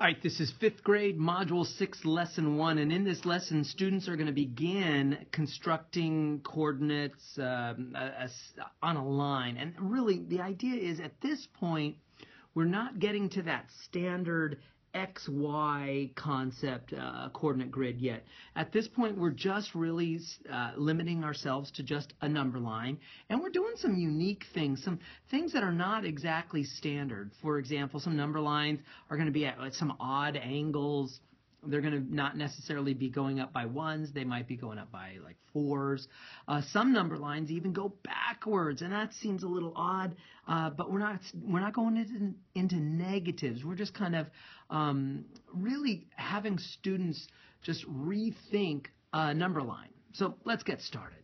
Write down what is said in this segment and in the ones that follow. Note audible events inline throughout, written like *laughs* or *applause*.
All right, this is fifth grade, module six, lesson one, and in this lesson, students are going to begin constructing coordinates um, on a line. And really, the idea is at this point, we're not getting to that standard XY concept uh, coordinate grid yet. At this point, we're just really uh, limiting ourselves to just a number line, and we're doing some unique things, some things that are not exactly standard. For example, some number lines are going to be at some odd angles. They're going to not necessarily be going up by ones. They might be going up by like fours. Uh, some number lines even go backwards, and that seems a little odd. Uh, but we're not we're not going into, into negatives. We're just kind of um, really having students just rethink a number line. So let's get started.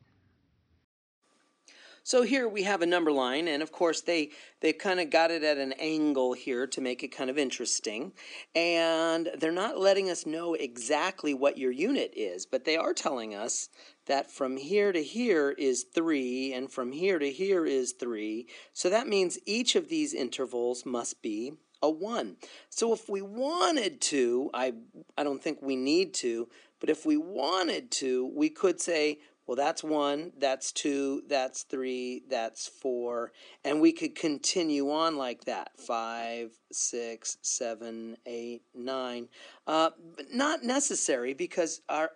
So here we have a number line, and of course they they kind of got it at an angle here to make it kind of interesting. And they're not letting us know exactly what your unit is, but they are telling us that from here to here is 3, and from here to here is 3. So that means each of these intervals must be a 1. So if we wanted to, I, I don't think we need to, but if we wanted to, we could say well, that's one, that's two, that's three, that's four. And we could continue on like that five, six, seven, eight, nine. Uh, but not necessary because our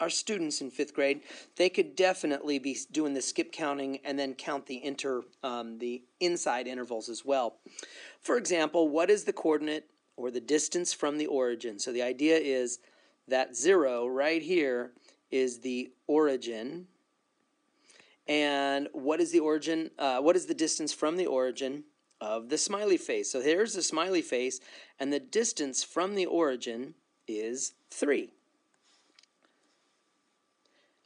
our students in fifth grade, they could definitely be doing the skip counting and then count the inter um, the inside intervals as well. For example, what is the coordinate or the distance from the origin? So the idea is that zero right here is the origin. And what is the origin? Uh, what is the distance from the origin of the smiley face? So here's the smiley face, and the distance from the origin is 3.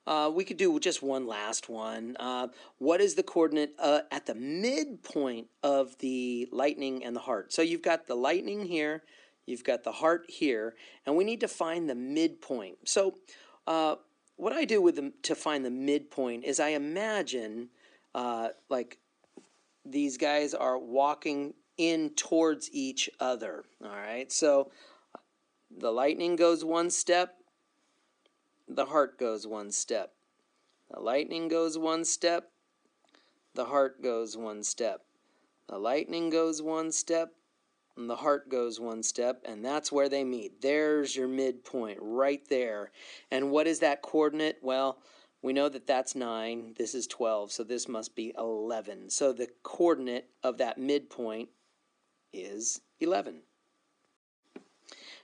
Uh, we could do just one last one. Uh, what is the coordinate uh, at the midpoint of the lightning and the heart? So you've got the lightning here, you've got the heart here, and we need to find the midpoint. So uh, what I do with them to find the midpoint is I imagine uh, like these guys are walking in towards each other. All right, so the lightning goes one step, the heart goes one step. The lightning goes one step, the heart goes one step. The lightning goes one step, and the heart goes one step, and that's where they meet. There's your midpoint right there. And what is that coordinate? Well, we know that that's 9, this is 12, so this must be 11. So the coordinate of that midpoint is 11.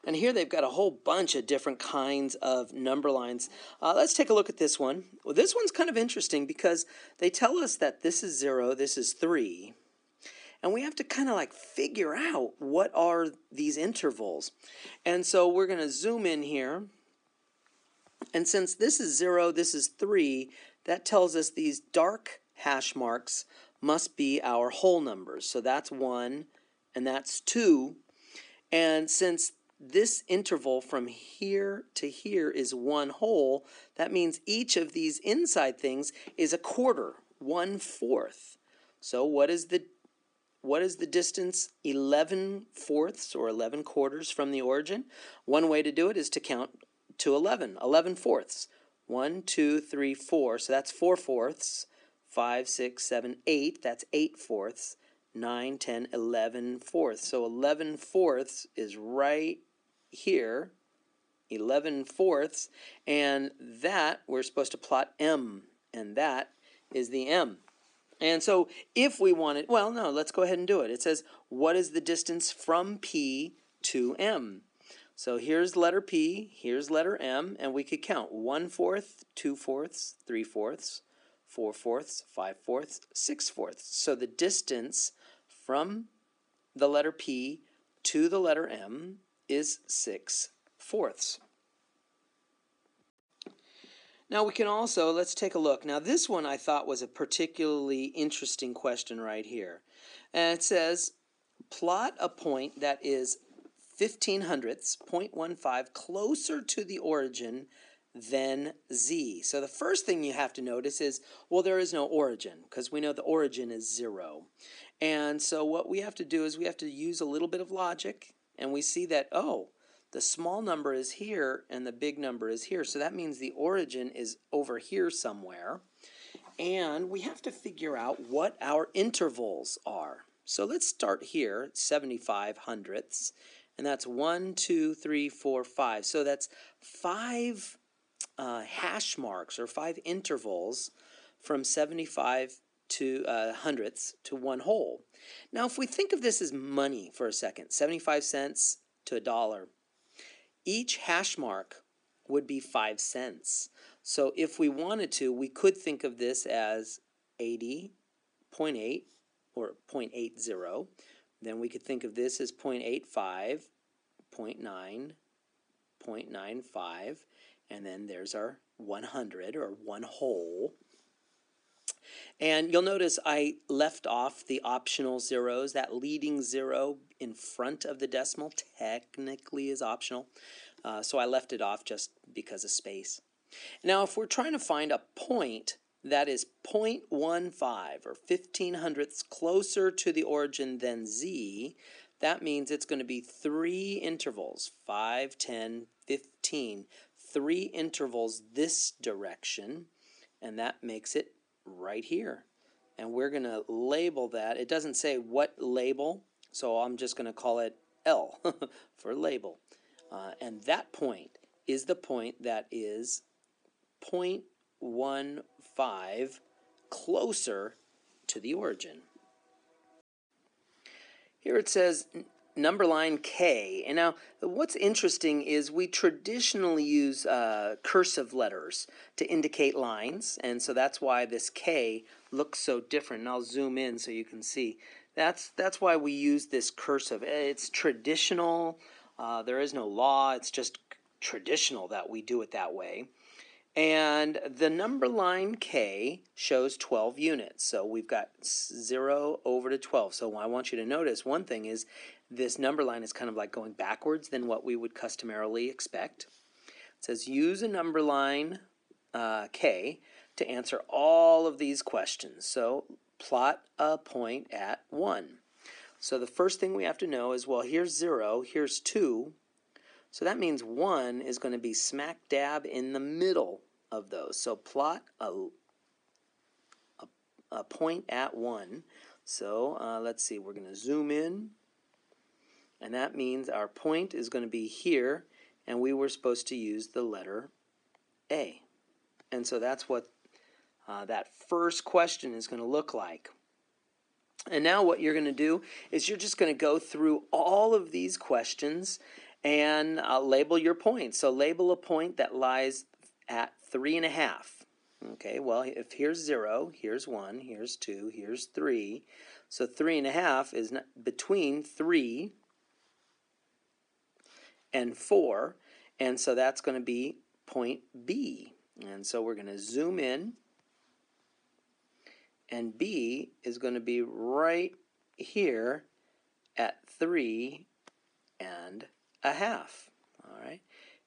And here they've got a whole bunch of different kinds of number lines. Uh, let's take a look at this one. Well, this one's kind of interesting because they tell us that this is 0, this is 3, and we have to kind of like figure out what are these intervals. And so we're going to zoom in here. And since this is 0, this is 3, that tells us these dark hash marks must be our whole numbers. So that's 1 and that's 2. And since this interval from here to here is one whole, that means each of these inside things is a quarter, one fourth. So what is the what is the distance 11 fourths or 11 quarters from the origin? One way to do it is to count to 11, 11 fourths. 1, 2, 3, 4, so that's 4 fourths. 5, 6, 7, 8, that's 8 fourths. 9, 10, 11 fourths. So 11 fourths is right here, 11 fourths, and that we're supposed to plot m, and that is the m. And so if we wanted, well, no, let's go ahead and do it. It says, what is the distance from P to M? So here's letter P, here's letter M, and we could count one fourth, two fourths, three fourths, four fourths, five fourths, six fourths. So the distance from the letter P to the letter M is six fourths. Now we can also, let's take a look. Now this one I thought was a particularly interesting question right here. And it says, plot a point that is 15 hundredths, 0.15, closer to the origin than z. So the first thing you have to notice is, well, there is no origin, because we know the origin is zero. And so what we have to do is we have to use a little bit of logic and we see that, oh, the small number is here and the big number is here. So that means the origin is over here somewhere. And we have to figure out what our intervals are. So let's start here, 75 hundredths. And that's one, two, three, four, five. So that's five uh, hash marks or five intervals from 75 to uh, hundredths to one whole. Now, if we think of this as money for a second, 75 cents to a dollar, each hash mark would be 5 cents. So if we wanted to, we could think of this as 80.8 or 0.80. Then we could think of this as 0.85, 0.9, 0.95, and then there's our 100 or one whole. And you'll notice I left off the optional zeros. That leading zero in front of the decimal technically is optional. Uh, so I left it off just because of space. Now, if we're trying to find a point that is 0.15 or 15 hundredths closer to the origin than z, that means it's going to be three intervals 5, 10, 15. Three intervals this direction, and that makes it right here. And we're going to label that. It doesn't say what label, so I'm just going to call it L *laughs* for label. Uh, and that point is the point that is 0.15 closer to the origin. Here it says number line K. And now, what's interesting is we traditionally use uh, cursive letters to indicate lines, and so that's why this K looks so different. And I'll zoom in so you can see. That's that's why we use this cursive. It's traditional. Uh, there is no law. It's just traditional that we do it that way. And the number line K shows 12 units. So we've got 0 over to 12. So I want you to notice one thing is this number line is kind of like going backwards than what we would customarily expect. It says use a number line uh, K to answer all of these questions. So plot a point at 1. So the first thing we have to know is well, here's 0, here's 2. So that means 1 is going to be smack dab in the middle of those. So plot a, a, a point at 1. So uh, let's see, we're going to zoom in and that means our point is going to be here, and we were supposed to use the letter A. And so that's what uh, that first question is going to look like. And now what you're going to do is you're just going to go through all of these questions and uh, label your point. So label a point that lies at three and a half. Okay, well, if here's zero, here's one, here's two, here's three. So three and a half is between three and 4. And so that's going to be point B. And so we're going to zoom in. And B is going to be right here at 3 and a half. All right.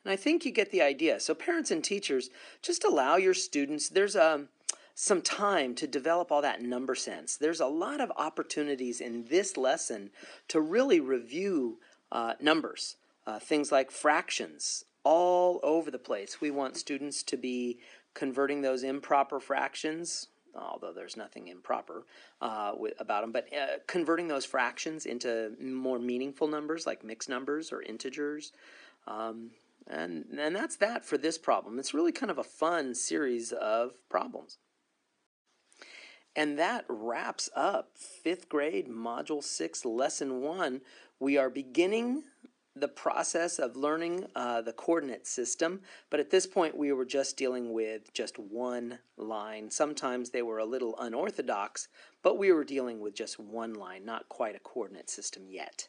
And I think you get the idea. So parents and teachers, just allow your students, there's a um, some time to develop all that number sense. There's a lot of opportunities in this lesson to really review uh, numbers. Uh, things like fractions, all over the place. We want students to be converting those improper fractions, although there's nothing improper uh, about them, but uh, converting those fractions into more meaningful numbers like mixed numbers or integers. Um, and, and that's that for this problem. It's really kind of a fun series of problems. And that wraps up fifth grade, Module 6, Lesson 1. We are beginning the process of learning uh, the coordinate system, but at this point we were just dealing with just one line. Sometimes they were a little unorthodox, but we were dealing with just one line, not quite a coordinate system yet.